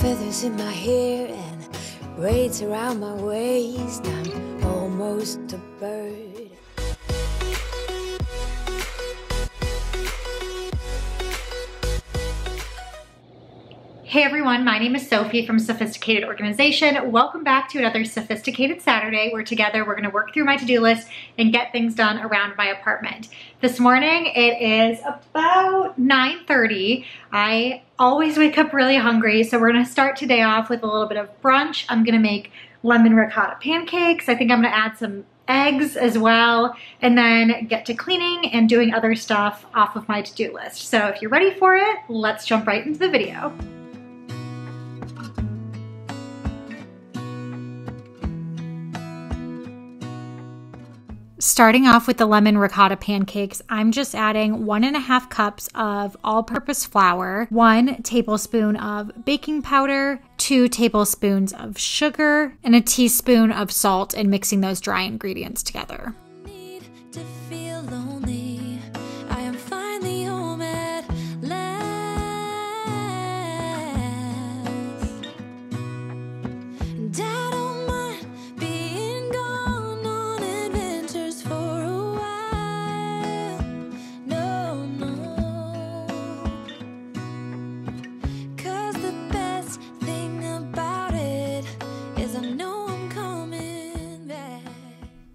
feathers in my hair and braids around my waist. I'm almost a bird. Hey everyone, my name is Sophie from Sophisticated Organization. Welcome back to another Sophisticated Saturday where together we're gonna work through my to-do list and get things done around my apartment. This morning it is about 9.30. I always wake up really hungry, so we're gonna start today off with a little bit of brunch. I'm gonna make lemon ricotta pancakes. I think I'm gonna add some eggs as well, and then get to cleaning and doing other stuff off of my to-do list. So if you're ready for it, let's jump right into the video. Starting off with the lemon ricotta pancakes, I'm just adding one and a half cups of all purpose flour, one tablespoon of baking powder, two tablespoons of sugar, and a teaspoon of salt, and mixing those dry ingredients together.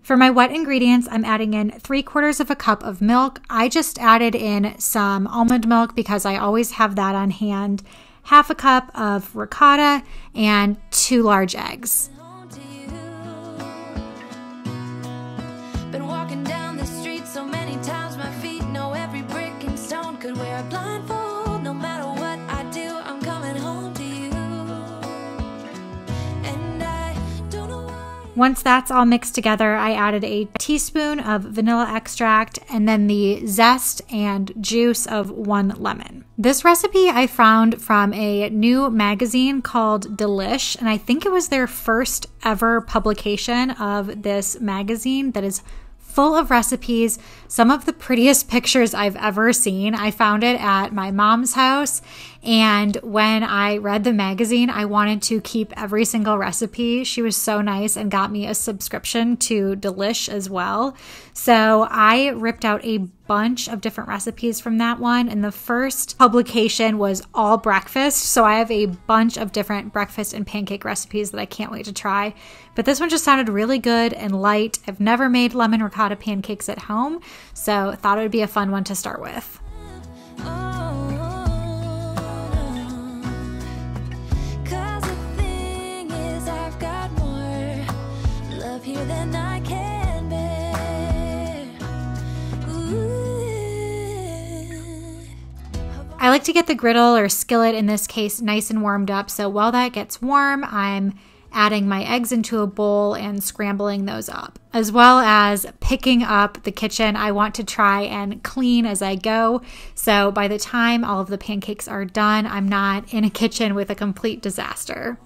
For my wet ingredients, I'm adding in three quarters of a cup of milk. I just added in some almond milk because I always have that on hand, half a cup of ricotta, and two large eggs. Once that's all mixed together, I added a teaspoon of vanilla extract and then the zest and juice of one lemon. This recipe I found from a new magazine called Delish, and I think it was their first ever publication of this magazine that is full of recipes, some of the prettiest pictures I've ever seen. I found it at my mom's house. And when I read the magazine, I wanted to keep every single recipe. She was so nice and got me a subscription to Delish as well. So I ripped out a bunch of different recipes from that one. And the first publication was all breakfast. So I have a bunch of different breakfast and pancake recipes that I can't wait to try. But this one just sounded really good and light. I've never made lemon ricotta pancakes at home, so thought it would be a fun one to start with. I like to get the griddle or skillet in this case nice and warmed up. So while that gets warm, I'm adding my eggs into a bowl and scrambling those up, as well as picking up the kitchen. I want to try and clean as I go. So by the time all of the pancakes are done, I'm not in a kitchen with a complete disaster.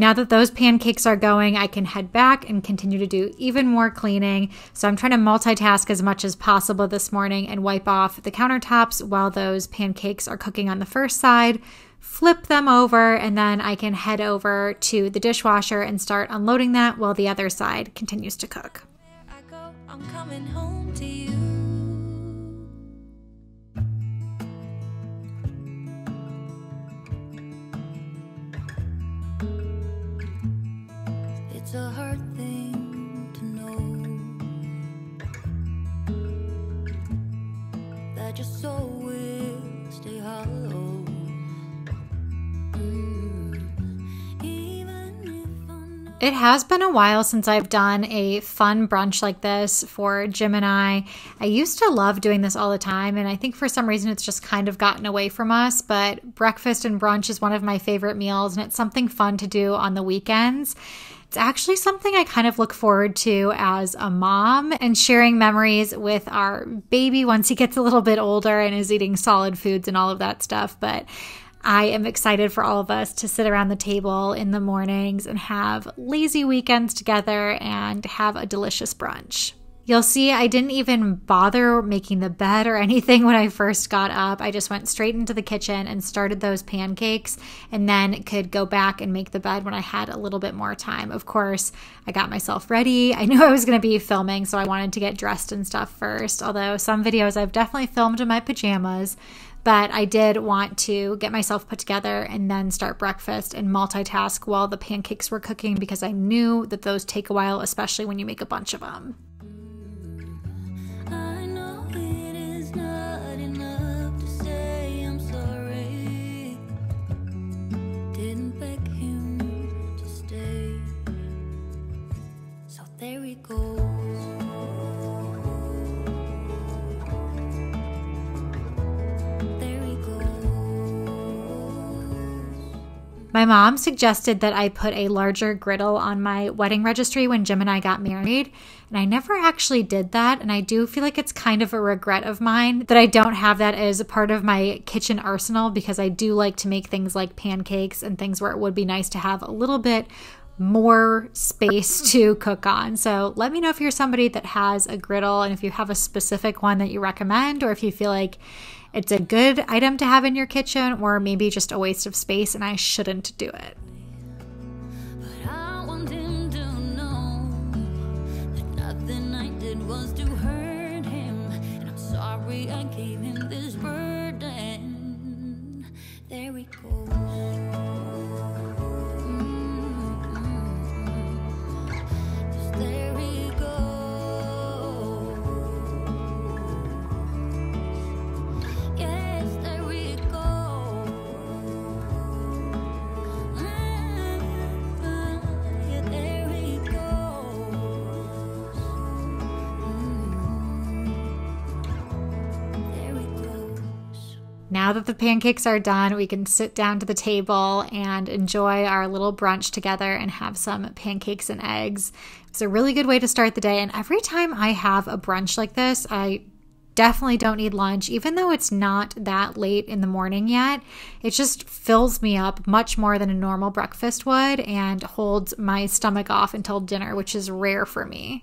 Now that those pancakes are going, I can head back and continue to do even more cleaning. So I'm trying to multitask as much as possible this morning and wipe off the countertops while those pancakes are cooking on the first side, flip them over, and then I can head over to the dishwasher and start unloading that while the other side continues to cook. It has been a while since I've done a fun brunch like this for Jim and I. I used to love doing this all the time, and I think for some reason it's just kind of gotten away from us. But breakfast and brunch is one of my favorite meals, and it's something fun to do on the weekends. It's actually something I kind of look forward to as a mom and sharing memories with our baby once he gets a little bit older and is eating solid foods and all of that stuff. But I am excited for all of us to sit around the table in the mornings and have lazy weekends together and have a delicious brunch. You'll see I didn't even bother making the bed or anything when I first got up. I just went straight into the kitchen and started those pancakes and then could go back and make the bed when I had a little bit more time. Of course, I got myself ready. I knew I was going to be filming, so I wanted to get dressed and stuff first. Although some videos I've definitely filmed in my pajamas but I did want to get myself put together and then start breakfast and multitask while the pancakes were cooking because I knew that those take a while, especially when you make a bunch of them. My mom suggested that I put a larger griddle on my wedding registry when Jim and I got married, and I never actually did that. And I do feel like it's kind of a regret of mine that I don't have that as a part of my kitchen arsenal because I do like to make things like pancakes and things where it would be nice to have a little bit more space to cook on. So let me know if you're somebody that has a griddle and if you have a specific one that you recommend, or if you feel like it's a good item to have in your kitchen, or maybe just a waste of space and I shouldn't do it. Now that the pancakes are done, we can sit down to the table and enjoy our little brunch together and have some pancakes and eggs. It's a really good way to start the day. And every time I have a brunch like this, I definitely don't need lunch, even though it's not that late in the morning yet. It just fills me up much more than a normal breakfast would and holds my stomach off until dinner, which is rare for me.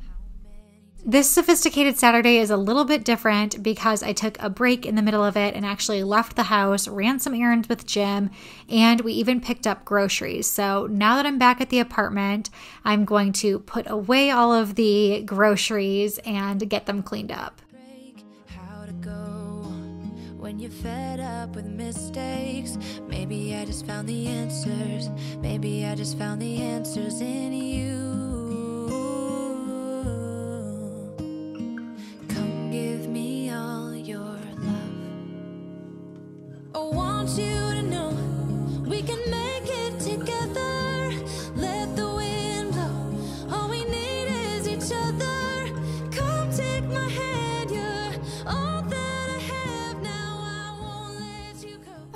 This sophisticated Saturday is a little bit different because I took a break in the middle of it and actually left the house, ran some errands with Jim, and we even picked up groceries. So now that I'm back at the apartment, I'm going to put away all of the groceries and get them cleaned up. When you're fed up with mistakes, maybe I just found the answers. Maybe I just found the answers in you.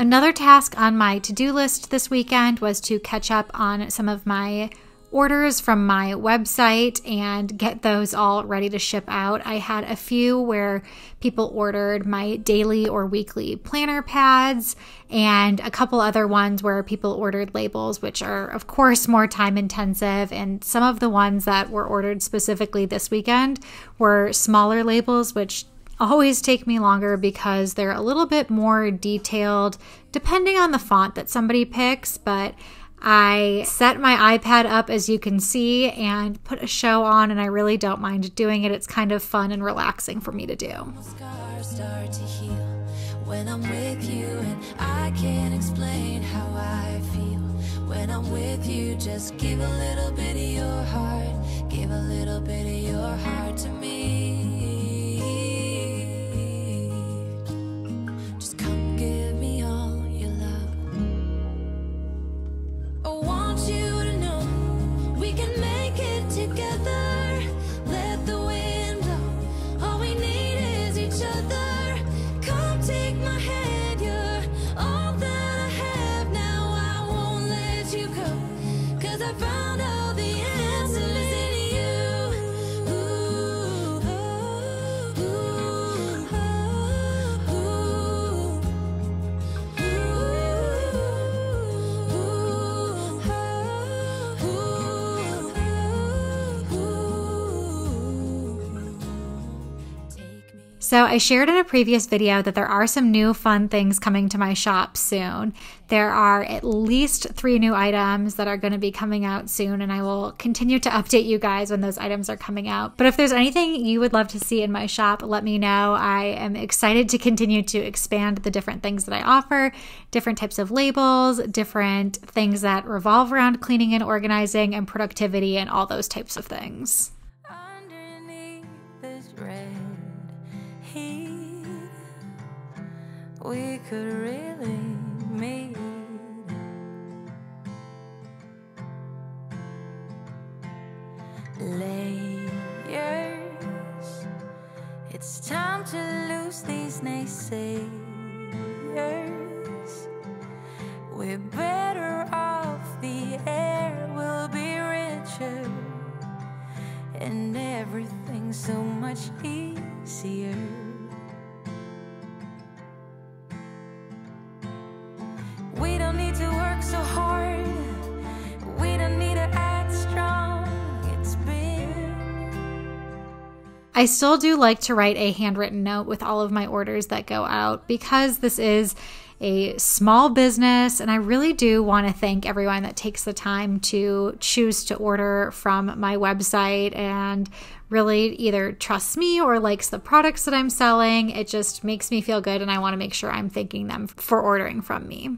Another task on my to do list this weekend was to catch up on some of my orders from my website and get those all ready to ship out. I had a few where people ordered my daily or weekly planner pads, and a couple other ones where people ordered labels, which are, of course, more time intensive. And some of the ones that were ordered specifically this weekend were smaller labels, which always take me longer because they're a little bit more detailed depending on the font that somebody picks, but I set my iPad up as you can see and put a show on and I really don't mind doing it. It's kind of fun and relaxing for me to do. When I'm with you just give a little bit of your heart Give a little bit of your heart to me we can So, I shared in a previous video that there are some new fun things coming to my shop soon. There are at least three new items that are going to be coming out soon, and I will continue to update you guys when those items are coming out. But if there's anything you would love to see in my shop, let me know. I am excited to continue to expand the different things that I offer, different types of labels, different things that revolve around cleaning and organizing and productivity, and all those types of things. We could really meet. I still do like to write a handwritten note with all of my orders that go out because this is a small business and I really do want to thank everyone that takes the time to choose to order from my website and really either trusts me or likes the products that I'm selling. It just makes me feel good and I want to make sure I'm thanking them for ordering from me.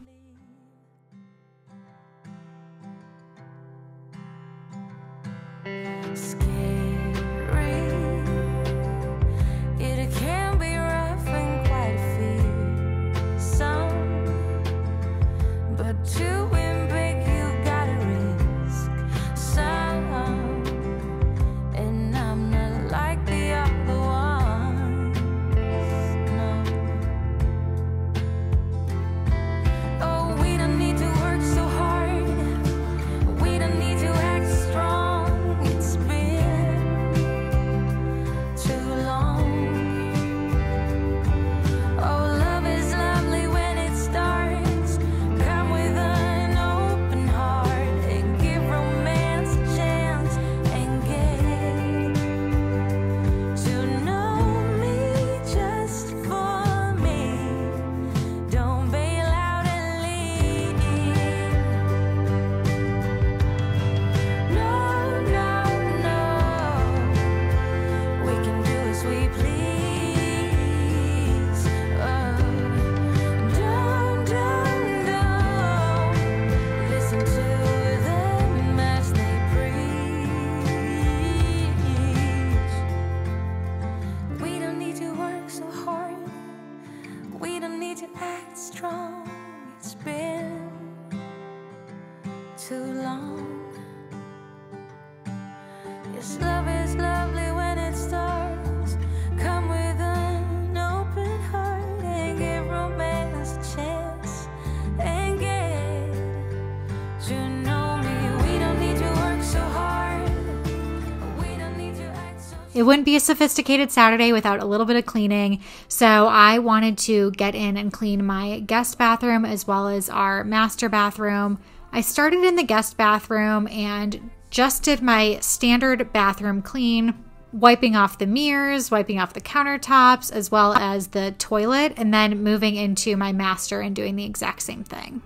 It wouldn't be a sophisticated Saturday without a little bit of cleaning. So I wanted to get in and clean my guest bathroom as well as our master bathroom. I started in the guest bathroom and just did my standard bathroom clean, wiping off the mirrors, wiping off the countertops, as well as the toilet, and then moving into my master and doing the exact same thing.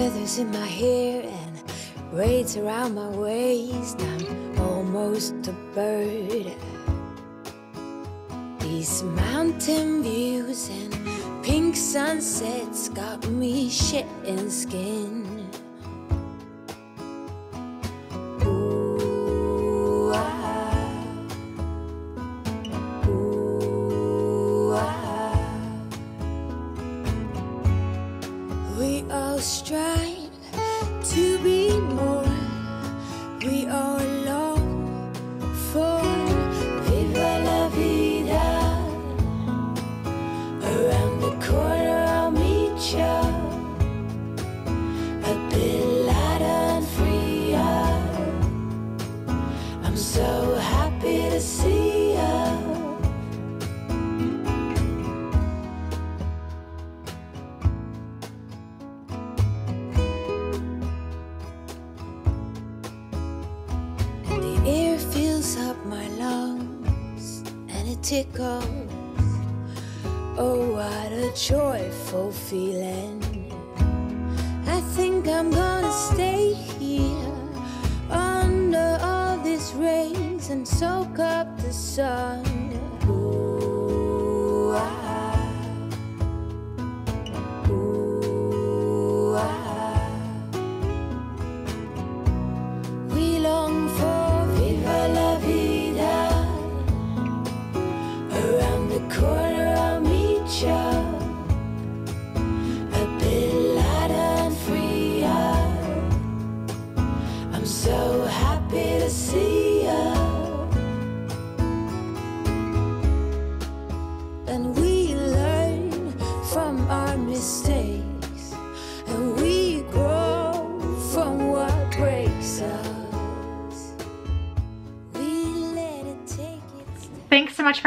Feathers in my hair and braids around my waist. I'm almost a bird. These mountain views and pink sunsets got me shitting skin. Tickles. Oh, what a joyful feeling. I think I'm gonna stay here under all these rays and soak up the sun. I'll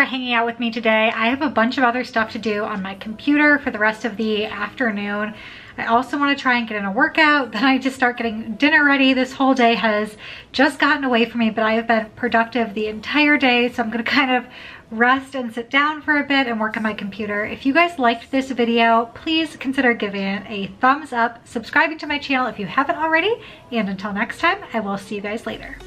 for hanging out with me today. I have a bunch of other stuff to do on my computer for the rest of the afternoon. I also want to try and get in a workout. Then I just start getting dinner ready. This whole day has just gotten away from me, but I have been productive the entire day. So I'm going to kind of rest and sit down for a bit and work on my computer. If you guys liked this video, please consider giving it a thumbs up, subscribing to my channel if you haven't already, and until next time, I will see you guys later.